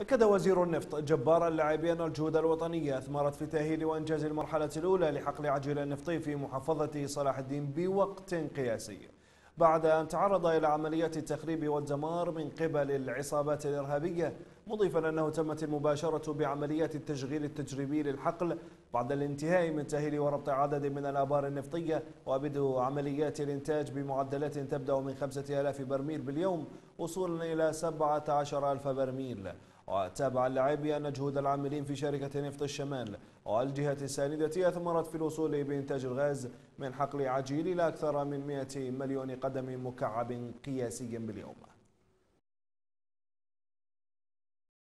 أكد وزير النفط جبار اللاعبين أن الجهود الوطنية أثمرت في تأهيل وإنجاز المرحلة الأولى لحقل عجل النفطي في محافظة صلاح الدين بوقت قياسي بعد أن تعرض إلى عمليات التخريب والدمار من قبل العصابات الإرهابية مضيفا أنه تمت المباشرة بعمليات التشغيل التجريبي للحقل بعد الانتهاء من تأهيل وربط عدد من الآبار النفطية وبدء عمليات الإنتاج بمعدلات تبدأ من 5000 برميل باليوم وصولا إلى 17000 برميل. وتابع اللاعب أن جهود العاملين في شركة نفط الشمال والجهة الساندة أثمرت في الوصول بإنتاج الغاز من حقل عجيل إلى أكثر من 100 مليون قدم مكعب قياسي باليوم.